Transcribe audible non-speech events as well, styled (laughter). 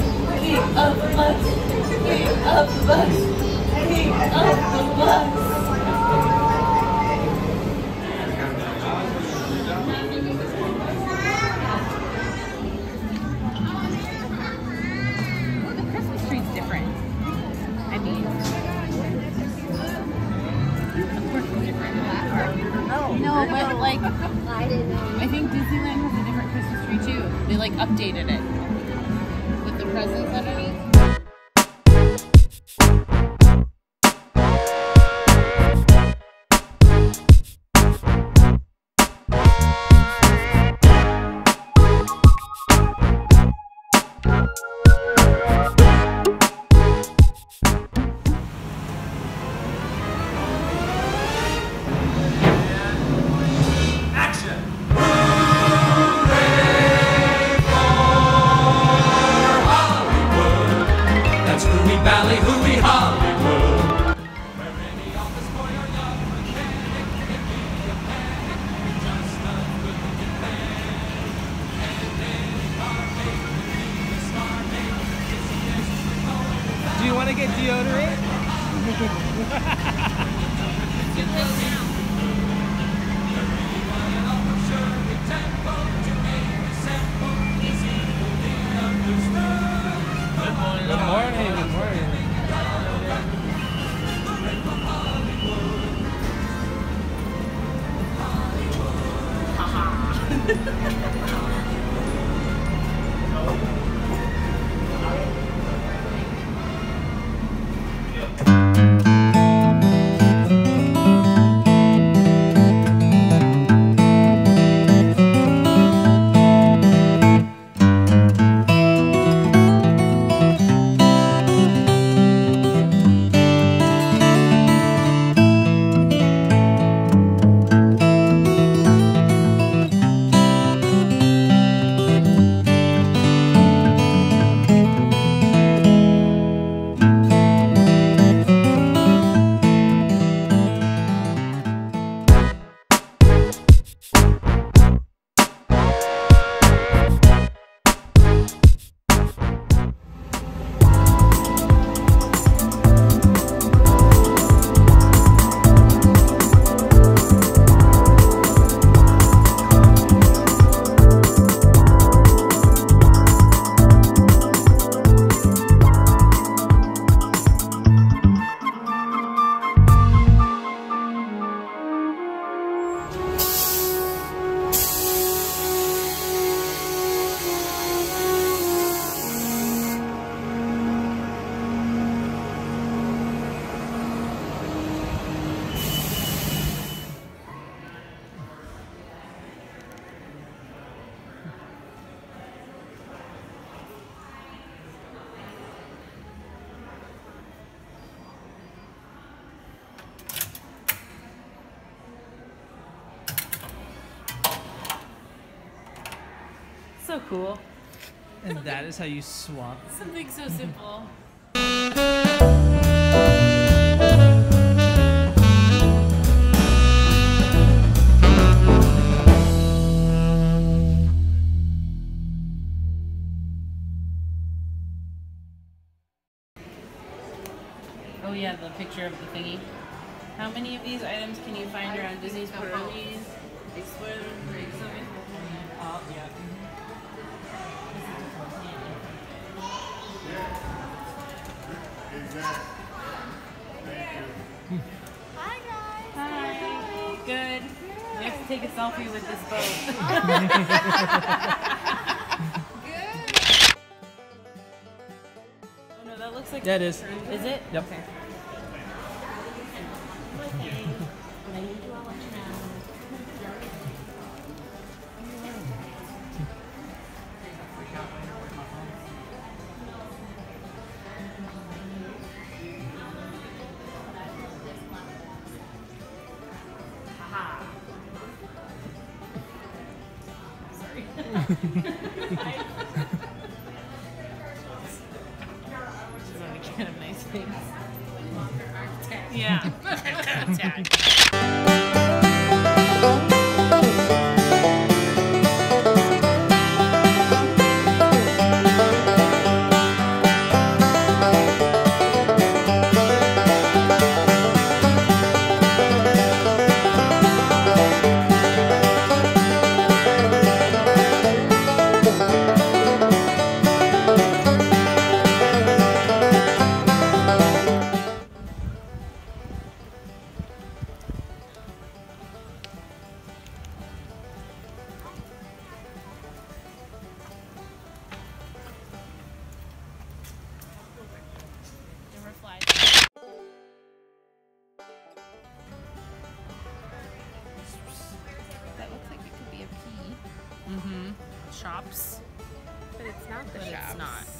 Of the bus. King of the bus. King of the bus. I of. No, but like, I. I think Disneyland has a different Christmas tree too. They like updated it with Do you want to get deodorant? Good morning, good morning. (laughs) So cool. And that is how you swap. (laughs) Something so simple. Oh yeah, the picture of the thingy. How many of these items can you find around Disney's Port Orleans? Explore them, break some. Oh, yeah. Hi guys. Hi. Good. You to take a selfie with this boat. Good. Oh no, that looks like. That is. Is it? Yep. Okay. nice things. Yeah. (laughs) shops. But it's not the but shops. It's not.